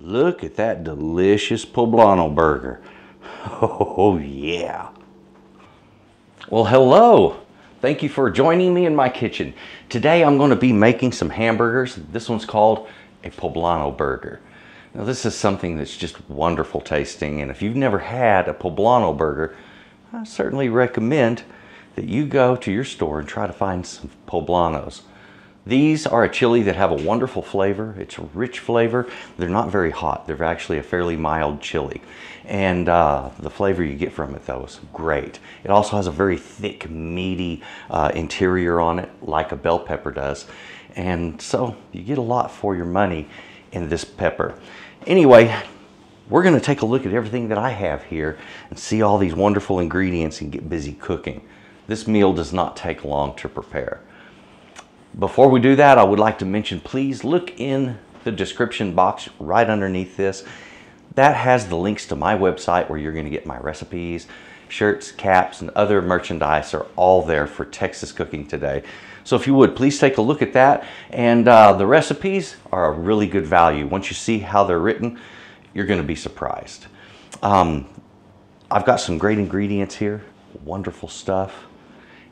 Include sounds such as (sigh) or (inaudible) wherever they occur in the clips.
Look at that delicious poblano burger. (laughs) Oh yeah. Well, hello. Thank you for joining me in my kitchen. Today I'm going to be making some hamburgers. This one's called a poblano burger. Now this is something that's just wonderful tasting and if you've never had a poblano burger, I certainly recommend that you go to your store and try to find some poblanos. These are a chili that have a wonderful flavor. It's a rich flavor. They're not very hot. They're actually a fairly mild chili. And uh, the flavor you get from it though is great. It also has a very thick, meaty uh, interior on it, like a bell pepper does. And so you get a lot for your money in this pepper. Anyway, we're gonna take a look at everything that I have here and see all these wonderful ingredients and get busy cooking. This meal does not take long to prepare. Before we do that, I would like to mention, please look in the description box right underneath this. That has the links to my website where you're gonna get my recipes, shirts, caps, and other merchandise are all there for Texas Cooking Today. So if you would, please take a look at that. And uh, the recipes are a really good value. Once you see how they're written, you're gonna be surprised. Um, I've got some great ingredients here, wonderful stuff,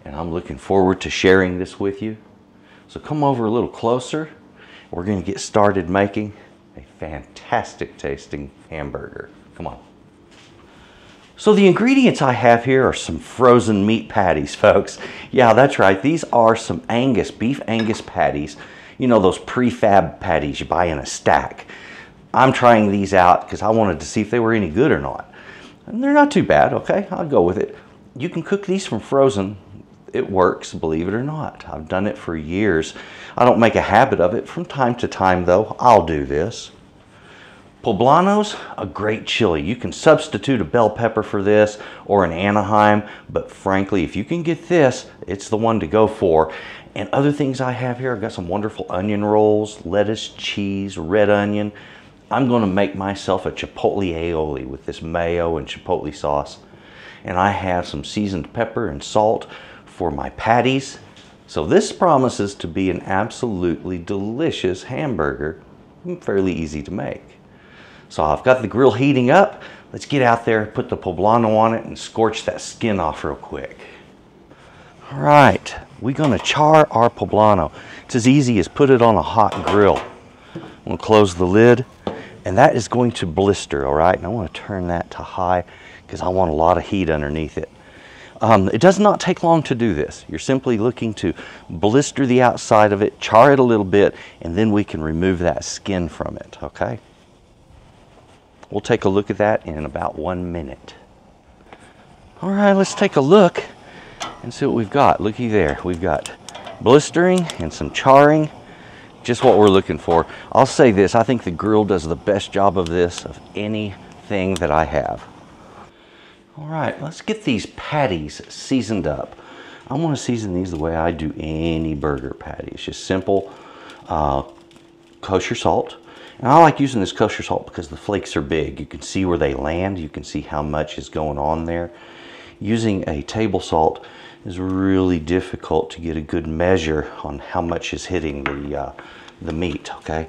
and I'm looking forward to sharing this with you. So come over a little closer. We're going to get started making a fantastic tasting hamburger. Come on. So the ingredients I have here are some frozen meat patties, (laughs) folks. Yeah, that's right. These are some Angus, beef Angus patties. You know, those prefab patties you buy in a stack. I'm trying these out because I wanted to see if they were any good or not. And they're not too bad, okay? I'll go with it. You can cook these from frozen it works, believe it or not. I've done it for years. I don't make a habit of it. From time to time, though, I'll do this. Poblano's a great chili. You can substitute a bell pepper for this or an Anaheim, but frankly, if you can get this, it's the one to go for. And other things I have here, I've got some wonderful onion rolls, lettuce, cheese, red onion. I'm gonna make myself a chipotle aioli with this mayo and chipotle sauce. And I have some seasoned pepper and salt for my patties. So this promises to be an absolutely delicious hamburger, fairly easy to make. So I've got the grill heating up. Let's get out there, put the poblano on it and scorch that skin off real quick. All right, we're gonna char our poblano. It's as easy as put it on a hot grill. I'm gonna close the lid and that is going to blister, all right? And I wanna turn that to high because I want a lot of heat underneath it. Um, it does not take long to do this. You're simply looking to blister the outside of it, char it a little bit, and then we can remove that skin from it, okay? We'll take a look at that in about one minute. All right, let's take a look and see what we've got. Looky there, we've got blistering and some charring, just what we're looking for. I'll say this, I think the grill does the best job of this of anything that I have. All right, let's get these patties seasoned up. I want to season these the way I do any burger patty. It's just simple uh, kosher salt. And I like using this kosher salt because the flakes are big. You can see where they land. You can see how much is going on there. Using a table salt is really difficult to get a good measure on how much is hitting the, uh, the meat, okay?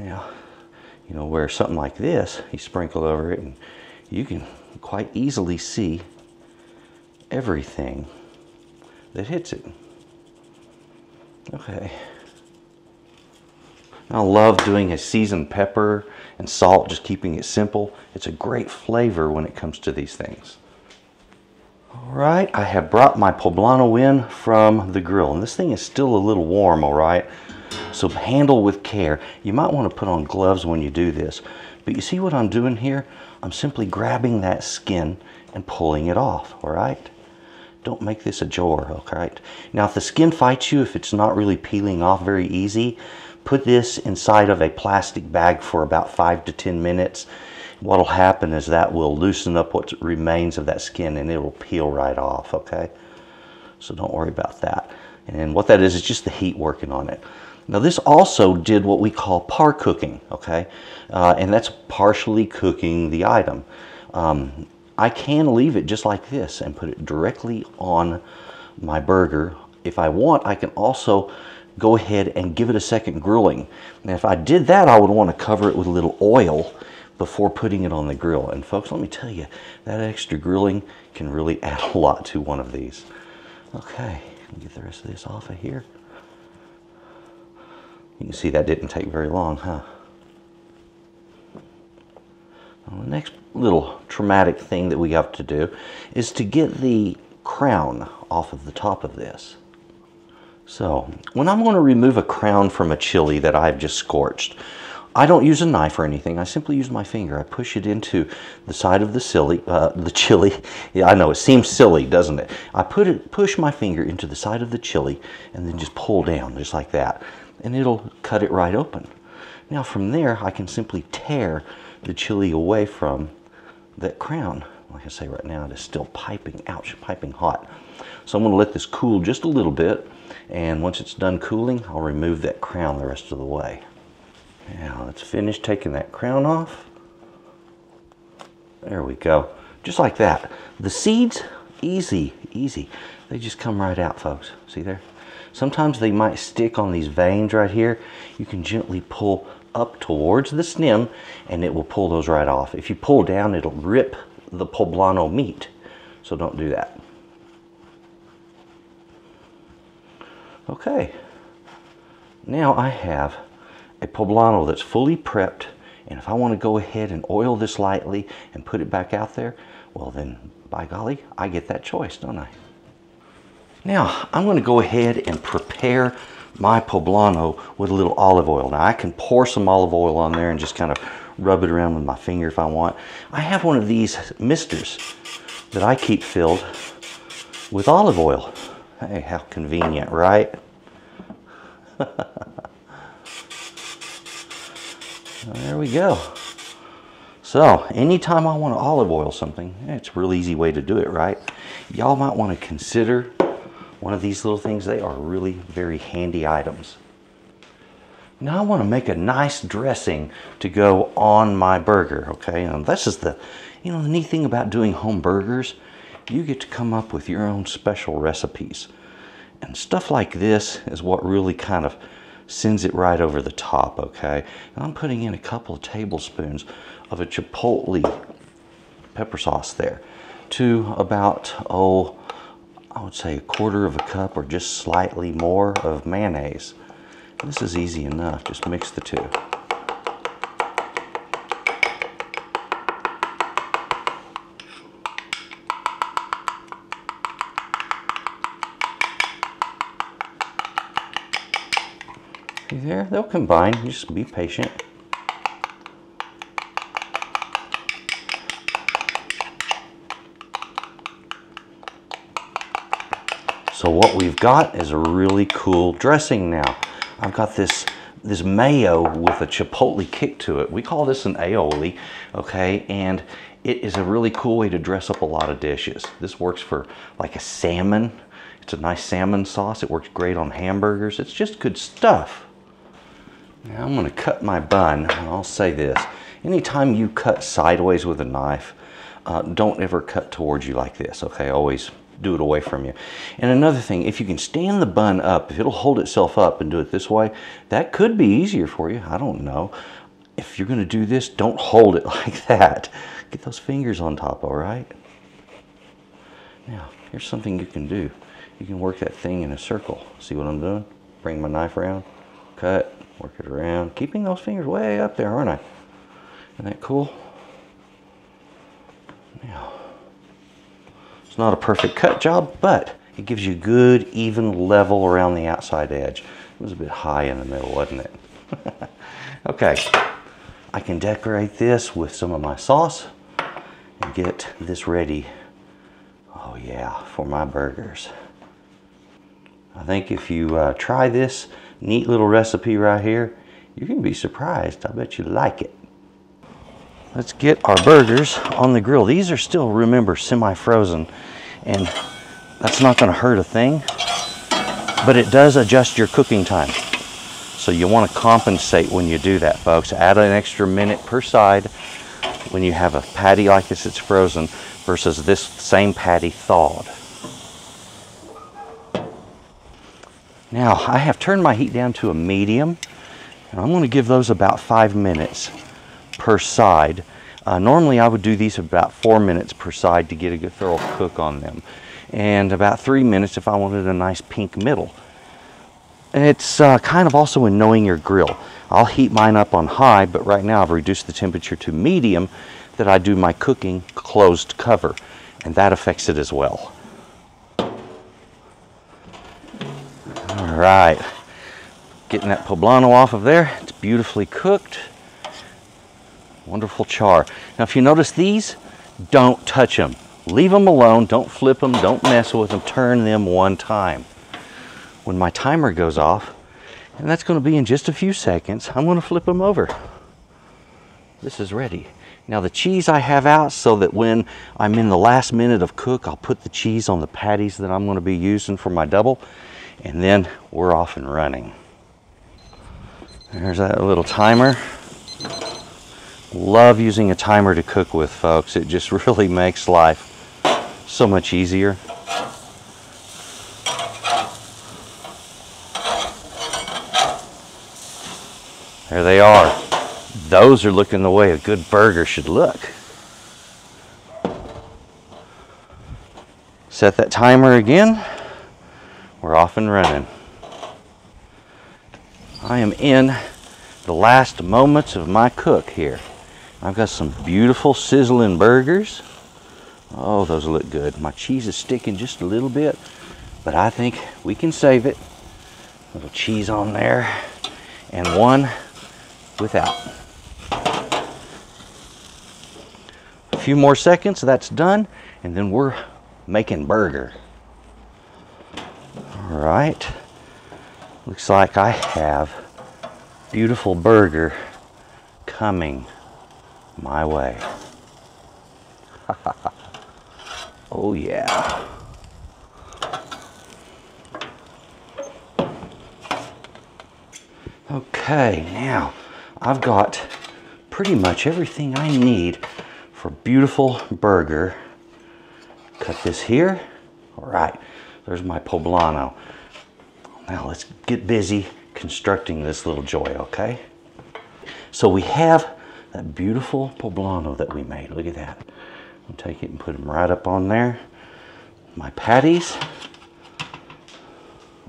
Now, you know, where something like this, you sprinkle over it and you can quite easily see everything that hits it. Okay. I love doing a seasoned pepper and salt, just keeping it simple. It's a great flavor when it comes to these things. All right, I have brought my poblano in from the grill, and this thing is still a little warm, all right? So handle with care. You might want to put on gloves when you do this. But you see what I'm doing here? I'm simply grabbing that skin and pulling it off, all right? Don't make this a jar, all right? Now, if the skin fights you, if it's not really peeling off very easy, put this inside of a plastic bag for about five to 10 minutes. What'll happen is that will loosen up what remains of that skin and it will peel right off, okay? So don't worry about that. And what that is, is just the heat working on it. Now this also did what we call par cooking, okay? Uh, and that's partially cooking the item. Um, I can leave it just like this and put it directly on my burger. If I want, I can also go ahead and give it a second grilling. Now if I did that, I would want to cover it with a little oil before putting it on the grill. And folks, let me tell you, that extra grilling can really (laughs) add a lot to one of these. Okay, get the rest of this off of here. You can see that didn't take very long, huh? Well, the next little traumatic thing that we have to do is to get the crown off of the top of this. So when I'm going to remove a crown from a chili that I've just scorched, I don't use a knife or anything. I simply use my finger. I push it into the side of the silly, uh, the chili. (laughs) Yeah, I know it seems silly, doesn't it? I put it, push my finger into the side of the chili, and then just pull down, just like that, and it'll cut it right open. Now from there, I can simply tear the chili away from that crown. Like I say right now, it is still piping, ouch, piping hot. So I'm to let this cool just a little bit, and once it's done cooling, I'll remove that crown the rest of the way. Now let's finish taking that crown off. There we go. Just like that. The seeds, easy, easy. They just come right out, folks. See there? Sometimes they might stick on these veins right here. You can gently pull up towards the stem and it will pull those right off. If you pull down, it'll rip the poblano meat. So don't do that. Okay. Now I have a poblano that's fully prepped and if I want to go ahead and oil this lightly and put it back out there, well then, by golly, I get that choice, don't I? Now, I'm going to go ahead and prepare my poblano with a little olive oil. Now, I can pour some olive oil on there and just kind of rub it around with my finger if I want. I have one of these misters that I keep filled with olive oil. Hey, how convenient, right? (laughs) There we go. So anytime I want to olive oil something, it's a real easy way to do it, right? Y'all might want to consider one of these little things. They are really very handy items. Now I want to make a nice dressing to go on my burger, okay? And this is the, you know, the neat thing about doing home burgers, you get to come up with your own special recipes. And stuff like this is what really kind of sends it right over the top, okay? And I'm putting in a couple of tablespoons of a chipotle pepper sauce there to about, oh, I would say a quarter of a cup or just slightly more of mayonnaise. This is easy enough, just mix the two. See there, they'll combine, just be patient. Got is a really cool dressing now. I've got this this mayo with a chipotle kick to it. We call this an aioli, okay? And it is a really cool way to dress up a lot of dishes. This works for like a salmon. It's a nice salmon sauce. It works great on hamburgers. It's just good stuff. Now I'm to cut my bun, and I'll say this. Anytime you cut sideways with a knife, uh, don't ever cut towards you like this, okay? Always do it away from you. And another thing, if you can stand the bun up, if it'll hold itself up and do it this way, that could be easier for you. I don't know. If you're going to do this, don't hold it (laughs) like that. Get those fingers on top, all right? Now, here's something you can do. You can work that thing in a circle. See what I'm doing? Bring my knife around, cut, Work it around, keeping those fingers way up there, aren't I? Isn't that cool? Now, it's not a perfect cut job, but it gives you good, even level around the outside edge. It was a bit high in the middle, wasn't it? (laughs) okay, I can decorate this with some of my sauce and get this ready. Oh yeah, for my burgers. I think if you uh, try this neat little recipe right here, you can be surprised. I bet you like it. Let's get our burgers on the grill. These are still, remember, semi-frozen, and that's not gonna hurt a thing, but it does adjust your cooking time. So you wanna compensate when you do that, folks. Add an extra minute per side when you have a patty like this that's frozen versus this same patty thawed. Now I have turned my heat down to a medium and I'm to give those about five minutes per side. Uh, normally I would do these about four minutes per side to get a good thorough cook on them and about three minutes if I wanted a nice pink middle. It's uh, kind of also in knowing your grill. I'll heat mine up on high, but right now I've reduced the temperature to medium that I do my cooking closed cover, and that affects it as well. All right, getting that poblano off of there. It's beautifully cooked. Wonderful char. Now, if you notice these, don't touch them. Leave them alone. Don't flip them. Don't mess with them. Turn them one time. When my timer goes off, and that's going to be in just a few seconds, I'm going to flip them over. This is ready. Now the cheese I have out so that when I'm in the last minute of cook, I'll put the cheese on the patties that I'm going to be using for my double, and then we're off and running. There's that little timer. Love using a timer to cook with, folks. It just (laughs) really makes life so much easier. There they are. Those are looking the way a good burger should look. Set that timer again. We're off and running. I am in the last moments of my cook here. I've got some beautiful sizzling burgers. Oh, those look good. My cheese is sticking just a little bit, but I think we can save it. A little cheese on there and one without. A few more seconds, that's done, and then we're making burger. All right, looks like I have beautiful burger coming my way. (laughs) oh yeah. Okay, now I've got pretty much everything I need for beautiful burger. Cut this here. All right, there's my poblano. Now let's get busy constructing this little joy, okay? So we have that beautiful poblano that we made. Look at that. I'll take it and put them right up on there. My patties.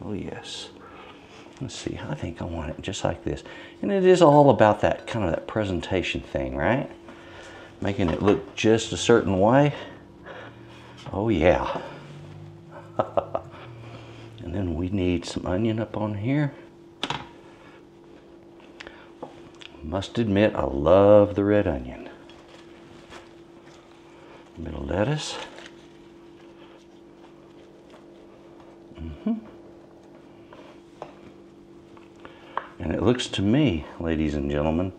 Oh yes. Let's see, I think I want it just like this. And it is all about that kind of that presentation thing, right? Making it look just a certain way. Oh yeah. (laughs) and then we need some onion up on here. Must admit, I love the red onion. A bit of lettuce. Mm-hmm. And it looks to me, ladies and gentlemen,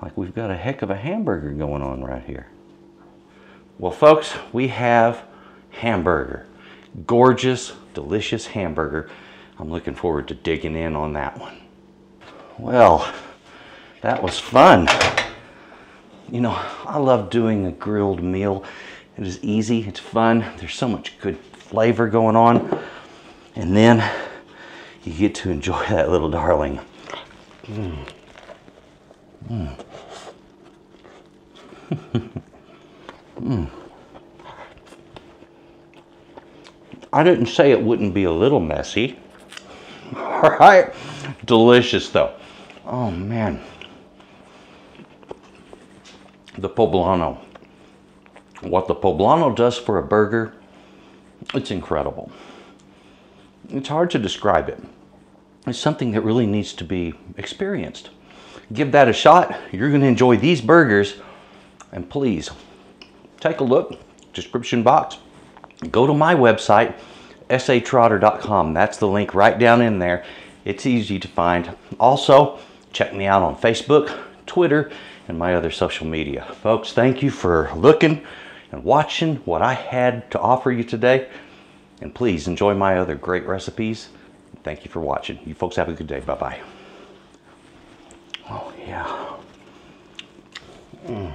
like we've got a heck of a hamburger going on right here. Well, folks, we have hamburger. Gorgeous, delicious hamburger. I'm looking forward to digging in on that one. Well, that was fun. You know, I love doing a grilled meal. It is easy, it's fun. There's so much good flavor going on. And then you get to enjoy (laughs) that little darling. Mm. Mm. (laughs) mm. I didn't say it wouldn't be a little messy. (laughs) All right, delicious though. Oh man. The poblano. What the poblano does for a burger, it's incredible. It's hard to describe it. it is something that really needs to be experienced. Give that a shot. You're going to enjoy these burgers. And please, take a look, description box. Go to my website, satrotter.com. That's the link right down in there. It's easy to find. Also, check me out on Facebook, Twitter, and my other social media. Folks, thank you for looking and watching what I had to offer you today. And please enjoy my other great recipes. Thank you for watching. You folks have a good day. Bye-bye. Oh, yeah. Mm.